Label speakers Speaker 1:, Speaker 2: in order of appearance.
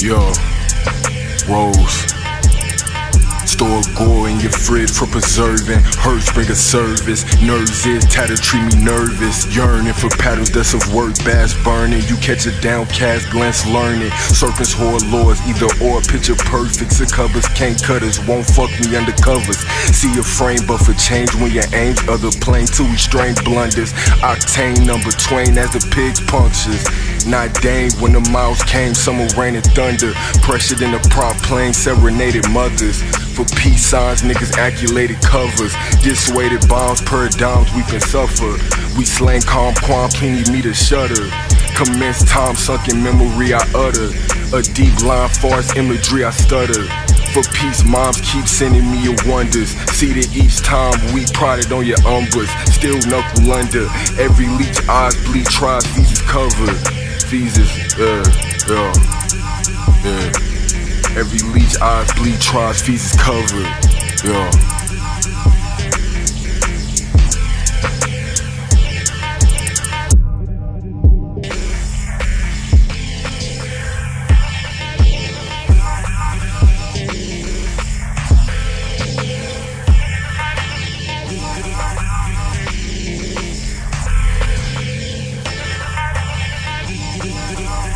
Speaker 1: Yo, Rose. Store gore in your fridge for preserving. Hurts bring a service. Nerves is tattered, treat me nervous. Yearning for paddles that's of work, bass burning. You catch a downcast glance, learning. Serpents, whore lords, either or. Picture perfect. The covers can't cut us, won't fuck me under covers. See a frame, but for change when your aim. Other plane to restrain blunders. Octane number twain as the pigs punctures. Not dang when the miles came, summer rain and thunder. Pressured in the prop plane, serenaded mothers. For peace signs, niggas acculated covers. Dissuaded bombs per dimes, we can suffer. We slang calm, quam, plenty me to shudder. Commence time, sucking memory, I utter. A deep line, farce imagery, I stutter. For peace, moms keep sending me your wonders. See that each time we prodded on your umbers. Still knuckle under. Every leech eyes bleed, tries, visas covered. Visas, uh, yeah, yeah. Every leech eyes bleed, tries, visas covered. Yeah. ギリギリ